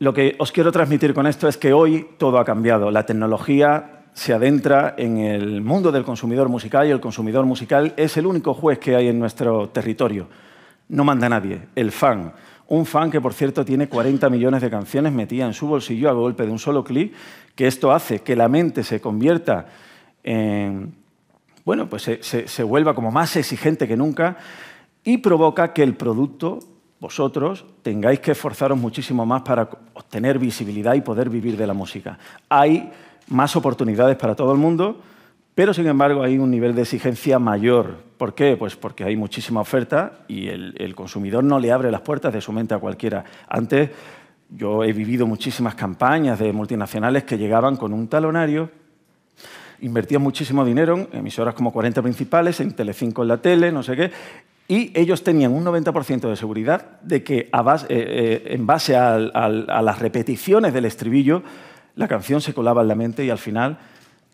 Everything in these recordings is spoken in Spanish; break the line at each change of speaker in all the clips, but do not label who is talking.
Lo que os quiero transmitir con esto es que hoy todo ha cambiado. La tecnología se adentra en el mundo del consumidor musical y el consumidor musical es el único juez que hay en nuestro territorio. No manda nadie, el fan. Un fan que, por cierto, tiene 40 millones de canciones metidas en su bolsillo a golpe de un solo clic, que esto hace que la mente se convierta en... Bueno, pues se, se, se vuelva como más exigente que nunca y provoca que el producto, vosotros, tengáis que esforzaros muchísimo más para obtener visibilidad y poder vivir de la música. Hay más oportunidades para todo el mundo, pero sin embargo hay un nivel de exigencia mayor. ¿Por qué? Pues porque hay muchísima oferta y el, el consumidor no le abre las puertas de su mente a cualquiera. Antes yo he vivido muchísimas campañas de multinacionales que llegaban con un talonario, invertían muchísimo dinero en emisoras como 40 principales, en Telecinco en la tele, no sé qué, y ellos tenían un 90% de seguridad de que eh, eh, en base a, las repeticiones del estribillo, la canción se colaba en la mente y al final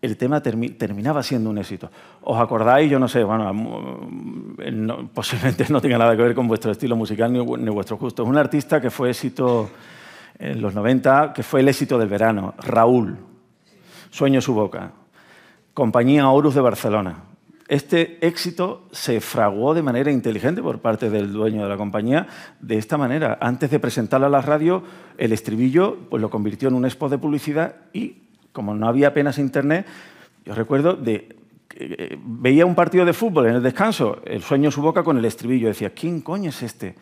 el tema termi terminaba siendo un éxito. ¿Os acordáis? Yo no sé, bueno, no, posiblemente no tenga nada que ver con vuestro estilo musical ni, ni vuestro gusto. Es un artista que fue éxito en los 90, que fue el éxito del verano, Raúl, Sueño su boca, compañía Horus de Barcelona. Este éxito se fraguó de manera inteligente por parte del dueño de la compañía de esta manera. Antes de presentarlo a la radio, el estribillo pues, lo convirtió en un spot de publicidad y, como no había apenas internet, yo recuerdo de eh, veía un partido de fútbol en el descanso, el sueño en su boca con el estribillo. Decía, ¿quién coño es este?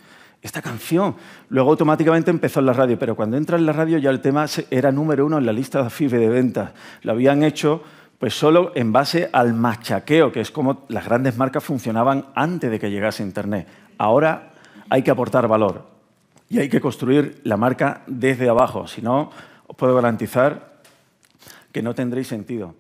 Esta canción. Luego automáticamente empezó en la radio, pero cuando entra en la radio ya el tema era número uno en la lista de FIBE de ventas. Lo habían hecho pues solo en base al machaqueo, que es como las grandes marcas funcionaban antes de que llegase Internet. Ahora hay que aportar valor y hay que construir la marca desde abajo, si no, os puedo garantizar que no tendréis sentido.